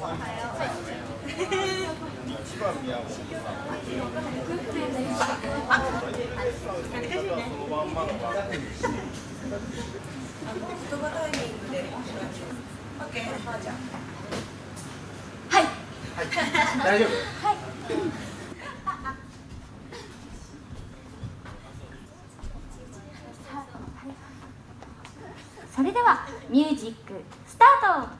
大丈夫それではミュージックスタート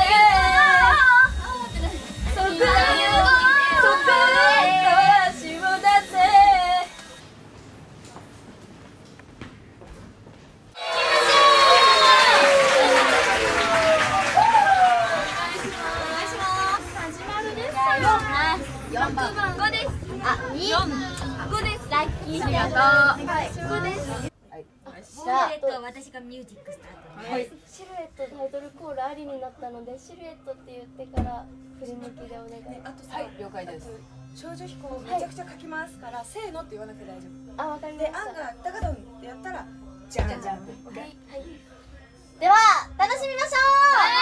ありがとう5ですじゃあえっと私がミュージックスタートはい、シルエットタイトルコールありになったのでシルエットって言ってから振り向きでお願いあとさ、了解です少女飛行めちゃくちゃ書きますから、せーのって言わなくて大丈夫。あ、わかりまで、した。アンがダカドンってやったらじゃんじゃん。じゃんはい、はい、では楽しみましょう。はい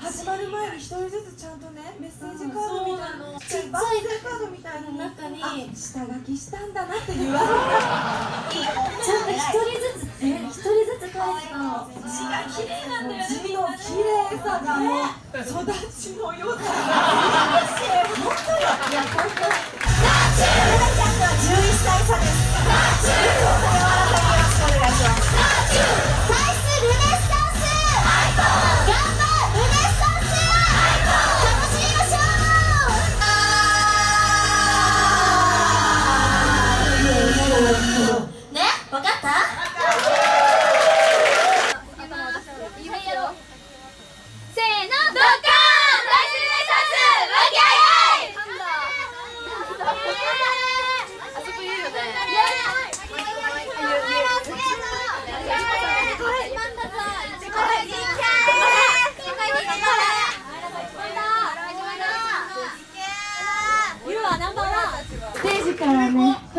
始まる前に一人ずつちゃんとねメッセージカードみたいなの。ちっちゃいカードみたいなの中に下書きしたんだなって言われた。ちゃんと一人ずつえ一人ずつ書いてたの字が綺麗なんだよ字の綺麗さがもう育ちの良さが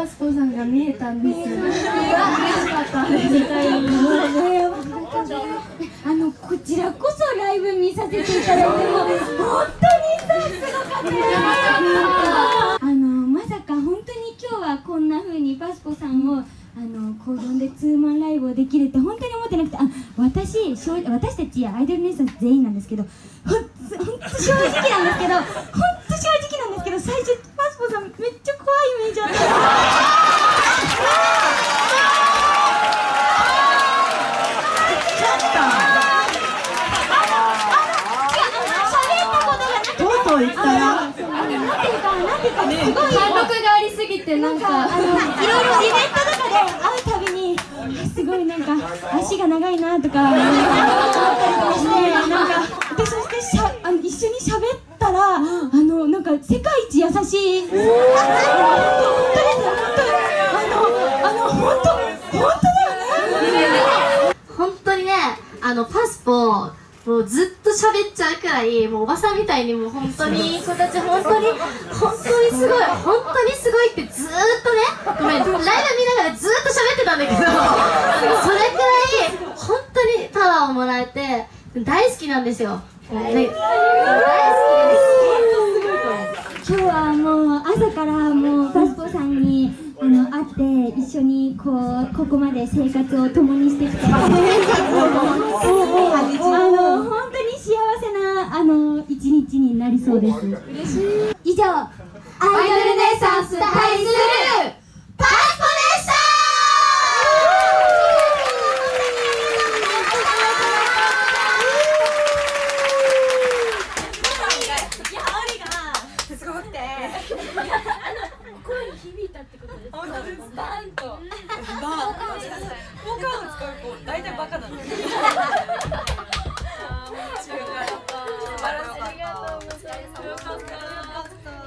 ねパスポさんが見えたんです嬉しかったです。あのこちらこそライブ見させていただいても本当にさすごかったあのまさか本当に今日はこんな風にパスポさんをあの講談でツーマンライブをできるって本当に思ってなくてあ私正私たちアイドルネッサン全員なんですけどほんほんと正直なんですけどほんと正直なんですけど最初パスポさんめっちゃいイメージあったとうとう言ったらなんていうかなんていうかすごい貫禄がありすぎてなんかあのいろいろイベントとかで会うたびにすごいなんか足が長いなとか思ったりとかしてなんかでそしゃあの一緒に喋ったらあのなんか世界一優しい。本当ですあのあの本当本当だよね。本当にね、パスポもうずっと喋っちゃうくらいもうおばさんみたいにもう本当に子たち本当に本当にすごい本当にすごいってずっとねごめんライブ見ながらずっと喋ってたんだけどそれくらい本当にパワーをもらえて大好きなんですよ、ね、大好きです今日はもう朝からもうパスポさんにあの会って一緒にこうここまで生活を共にしてきてあの本当に幸せなあの一日になりそうです。以上アイドルネッサンス対するンと。バー効果を使う子大体バカなんです。よ素晴らしいありがとうございます。よかった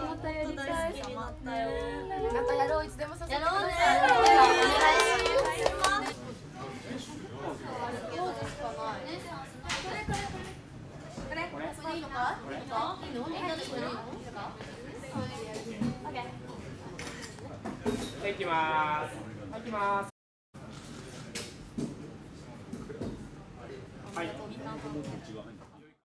またやりたいまたよまたやろういつでもさせてくださいやろうねお願いします。いきます。はいきます。